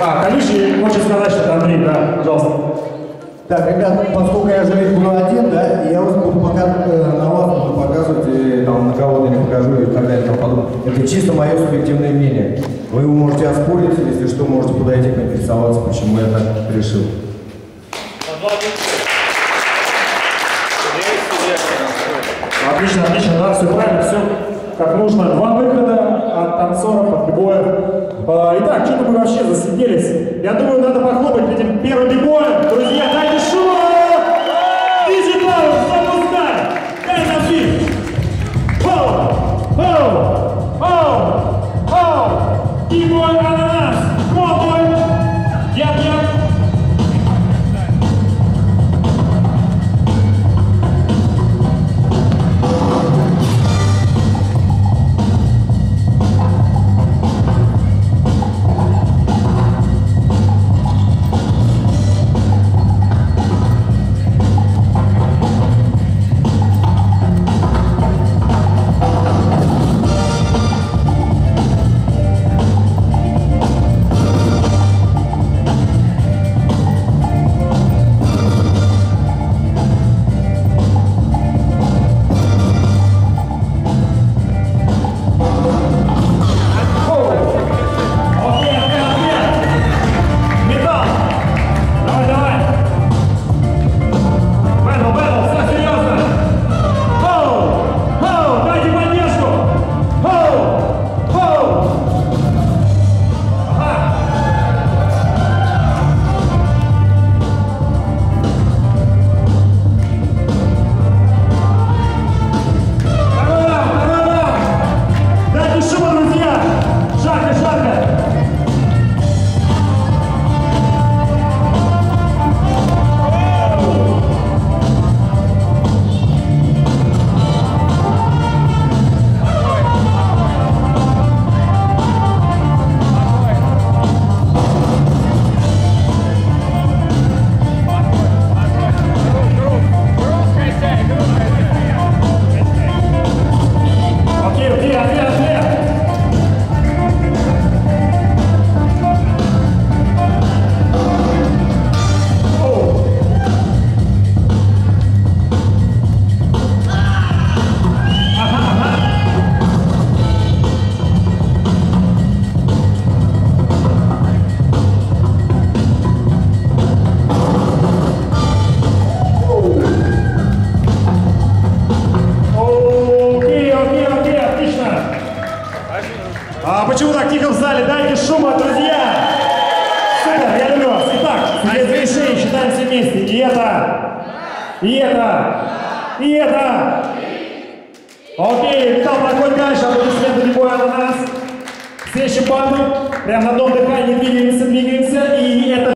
А, колючий хочет сказать что-то, Андрей, да, пожалуйста. Так, ребят, поскольку я же ведь буду один, да, я вас буду пока э, на вас буду показывать, и там на кого-то не покажу и так далее и тому подобное. Это чисто мое субъективное мнение. Вы его можете оспорить, если что, можете подойти поинтересоваться, почему я так решил. Отлично, отлично, да, все правильно, как нужно. Два выхода от танцоров, от бигоев. А, Итак, что-то мы вообще засиделись. Я думаю, надо похлопать этим первым бигоем. Друзья, дайте шума! Диджитал, запускай! Дай нам бит! Хоу! Хоу! Хоу! Хоу! Бигой ананас! Почему так тихо в зале? Дайте шума, друзья! Супер, я люблю вас. Итак, без решений считаем все вместе. И это, и это, и это. Окей, Витал проходит дальше, аплодисменты Лебоя на нас. Следующую банду, прям на одном дыхании двигаемся, двигаемся. И это